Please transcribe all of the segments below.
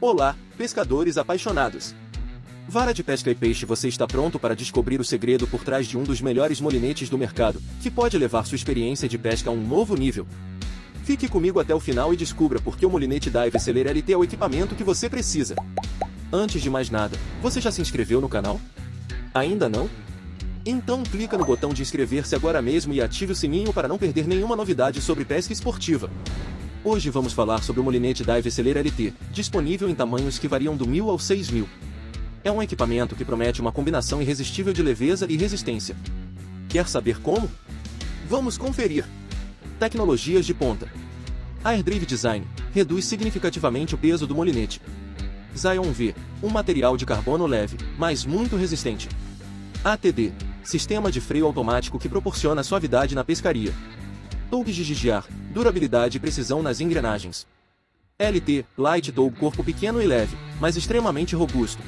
Olá, pescadores apaixonados! Vara de pesca e peixe você está pronto para descobrir o segredo por trás de um dos melhores molinetes do mercado, que pode levar sua experiência de pesca a um novo nível. Fique comigo até o final e descubra por que o molinete Dive Seller LT é o equipamento que você precisa. Antes de mais nada, você já se inscreveu no canal? Ainda não? Então clica no botão de inscrever-se agora mesmo e ative o sininho para não perder nenhuma novidade sobre pesca esportiva. Hoje vamos falar sobre o molinete Dive Seller LT, disponível em tamanhos que variam do 1000 ao 6000. É um equipamento que promete uma combinação irresistível de leveza e resistência. Quer saber como? Vamos conferir. Tecnologias de ponta. AirDrive Design reduz significativamente o peso do molinete. Zion V, um material de carbono leve, mas muito resistente. ATD, sistema de freio automático que proporciona suavidade na pescaria. De gigiar, durabilidade e precisão nas engrenagens. LT, Light Tow corpo pequeno e leve, mas extremamente robusto.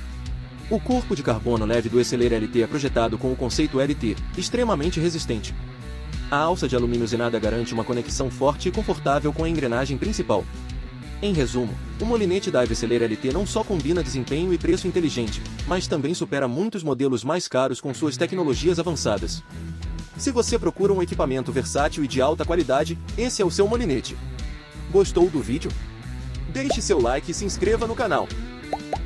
O corpo de carbono leve do Exceler LT é projetado com o conceito LT, extremamente resistente. A alça de alumínio zenada garante uma conexão forte e confortável com a engrenagem principal. Em resumo, o molinete da Exceler LT não só combina desempenho e preço inteligente, mas também supera muitos modelos mais caros com suas tecnologias avançadas. Se você procura um equipamento versátil e de alta qualidade, esse é o seu molinete. Gostou do vídeo? Deixe seu like e se inscreva no canal.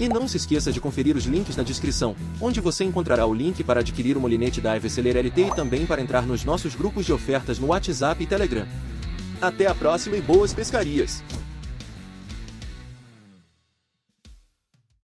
E não se esqueça de conferir os links na descrição, onde você encontrará o link para adquirir o molinete da Seller LT e também para entrar nos nossos grupos de ofertas no WhatsApp e Telegram. Até a próxima e boas pescarias!